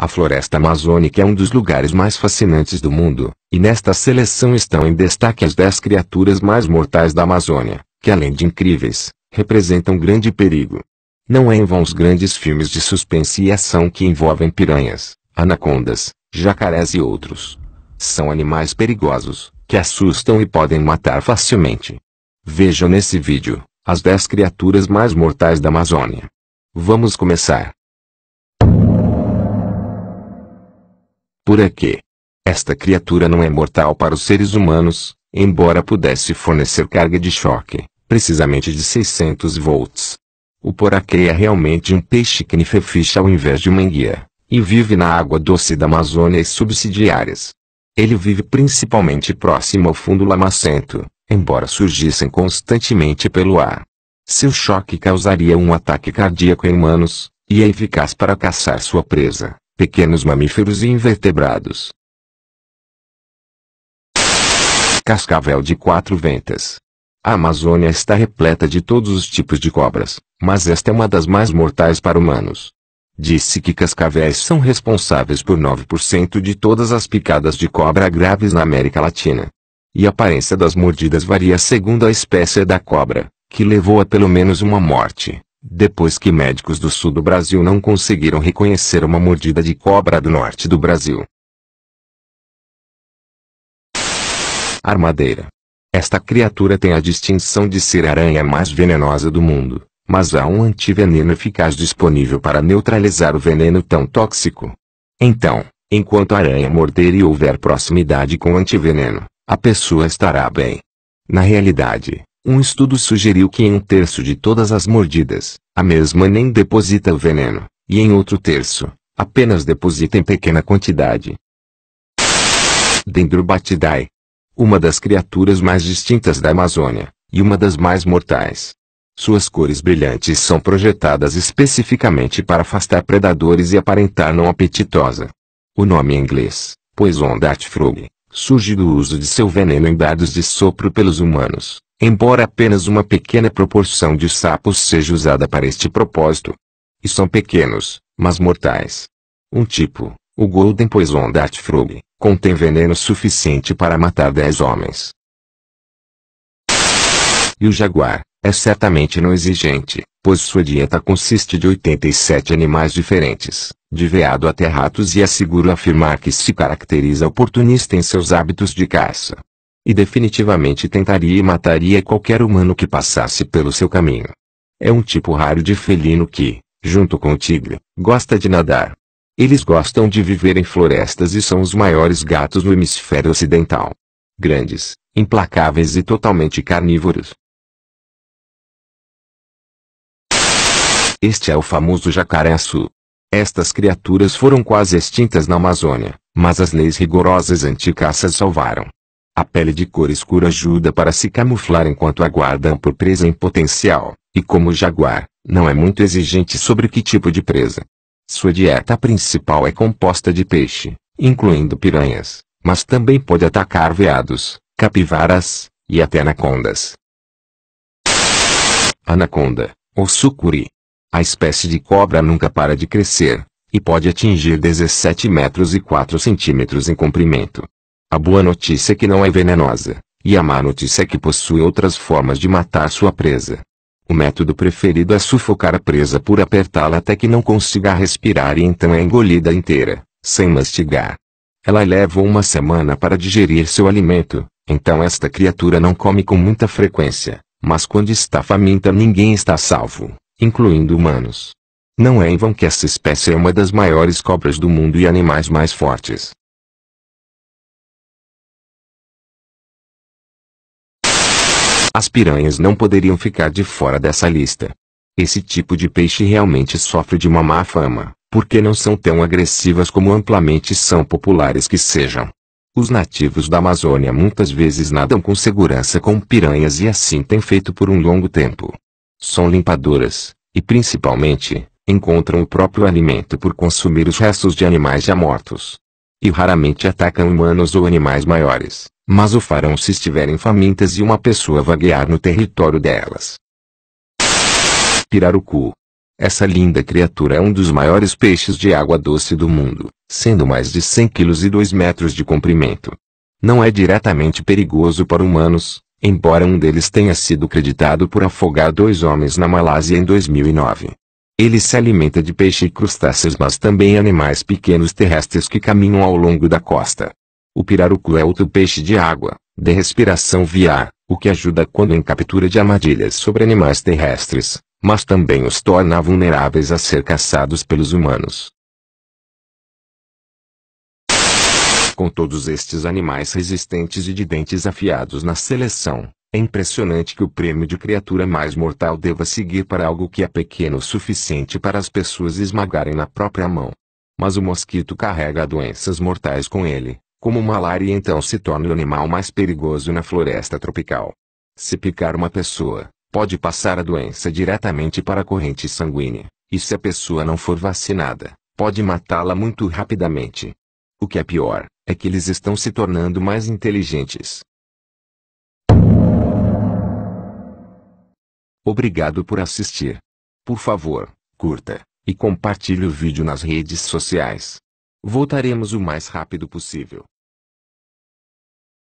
A floresta amazônica é um dos lugares mais fascinantes do mundo, e nesta seleção estão em destaque as 10 criaturas mais mortais da Amazônia, que além de incríveis, representam grande perigo. Não é em vão os grandes filmes de suspense e ação que envolvem piranhas, anacondas, jacarés e outros. São animais perigosos, que assustam e podem matar facilmente. Vejam nesse vídeo, as 10 criaturas mais mortais da Amazônia. Vamos começar. Por aqui. Esta criatura não é mortal para os seres humanos, embora pudesse fornecer carga de choque, precisamente de 600 volts. O poraquê é realmente um peixe knifefish ao invés de uma enguia, e vive na água doce da Amazônia e subsidiárias. Ele vive principalmente próximo ao fundo lamacento, embora surgissem constantemente pelo ar. Seu choque causaria um ataque cardíaco em humanos, e é eficaz para caçar sua presa, pequenos mamíferos e invertebrados. Cascavel de quatro ventas. A Amazônia está repleta de todos os tipos de cobras, mas esta é uma das mais mortais para humanos. Disse que cascavéis são responsáveis por 9% de todas as picadas de cobra graves na América Latina. E a aparência das mordidas varia segundo a espécie da cobra, que levou a pelo menos uma morte depois que médicos do sul do Brasil não conseguiram reconhecer uma mordida de cobra do norte do Brasil. Armadeira. Esta criatura tem a distinção de ser a aranha mais venenosa do mundo, mas há um antiveneno eficaz disponível para neutralizar o veneno tão tóxico. Então, enquanto a aranha morder e houver proximidade com o antiveneno, a pessoa estará bem. Na realidade, um estudo sugeriu que em um terço de todas as mordidas, a mesma nem deposita o veneno, e em outro terço, apenas deposita em pequena quantidade. Dendrobatidae. Uma das criaturas mais distintas da Amazônia, e uma das mais mortais. Suas cores brilhantes são projetadas especificamente para afastar predadores e aparentar não apetitosa. O nome em inglês, Poison Dart Frog, surge do uso de seu veneno em dardos de sopro pelos humanos embora apenas uma pequena proporção de sapos seja usada para este propósito. E são pequenos, mas mortais. Um tipo, o Golden Poison Dart Frog, contém veneno suficiente para matar 10 homens. E o jaguar, é certamente não exigente, pois sua dieta consiste de 87 animais diferentes, de veado até ratos e é seguro afirmar que se caracteriza oportunista em seus hábitos de caça e definitivamente tentaria e mataria qualquer humano que passasse pelo seu caminho. É um tipo raro de felino que, junto com o tigre, gosta de nadar. Eles gostam de viver em florestas e são os maiores gatos no hemisfério ocidental. Grandes, implacáveis e totalmente carnívoros. Este é o famoso jacaré-açu. Estas criaturas foram quase extintas na Amazônia, mas as leis rigorosas anti-caça salvaram. A pele de cor escura ajuda para se camuflar enquanto aguardam por presa em potencial, e como o jaguar, não é muito exigente sobre que tipo de presa. Sua dieta principal é composta de peixe, incluindo piranhas, mas também pode atacar veados, capivaras, e até anacondas. Anaconda, ou sucuri. A espécie de cobra nunca para de crescer, e pode atingir 17 metros e 4 centímetros em comprimento. A boa notícia é que não é venenosa, e a má notícia é que possui outras formas de matar sua presa. O método preferido é sufocar a presa por apertá-la até que não consiga respirar e então é engolida inteira, sem mastigar. Ela leva uma semana para digerir seu alimento, então esta criatura não come com muita frequência, mas quando está faminta ninguém está salvo, incluindo humanos. Não é em vão que essa espécie é uma das maiores cobras do mundo e animais mais fortes. As piranhas não poderiam ficar de fora dessa lista. Esse tipo de peixe realmente sofre de uma má fama, porque não são tão agressivas como amplamente são populares que sejam. Os nativos da Amazônia muitas vezes nadam com segurança com piranhas e assim têm feito por um longo tempo. São limpadoras, e principalmente, encontram o próprio alimento por consumir os restos de animais já mortos. E raramente atacam humanos ou animais maiores mas o farão se estiverem famintas e uma pessoa vaguear no território delas. Pirarucu. Essa linda criatura é um dos maiores peixes de água doce do mundo, sendo mais de 100 quilos e 2 metros de comprimento. Não é diretamente perigoso para humanos, embora um deles tenha sido creditado por afogar dois homens na Malásia em 2009. Ele se alimenta de peixe e crustáceos mas também animais pequenos terrestres que caminham ao longo da costa. O pirarucu é outro peixe de água, de respiração via ar, o que ajuda quando em captura de armadilhas sobre animais terrestres, mas também os torna vulneráveis a ser caçados pelos humanos. Com todos estes animais resistentes e de dentes afiados na seleção, é impressionante que o prêmio de criatura mais mortal deva seguir para algo que é pequeno o suficiente para as pessoas esmagarem na própria mão. Mas o mosquito carrega doenças mortais com ele, como malária e então se torna o animal mais perigoso na floresta tropical. Se picar uma pessoa, pode passar a doença diretamente para a corrente sanguínea, e se a pessoa não for vacinada, pode matá-la muito rapidamente. O que é pior, é que eles estão se tornando mais inteligentes. Obrigado por assistir. Por favor, curta e compartilhe o vídeo nas redes sociais. Voltaremos o mais rápido possível.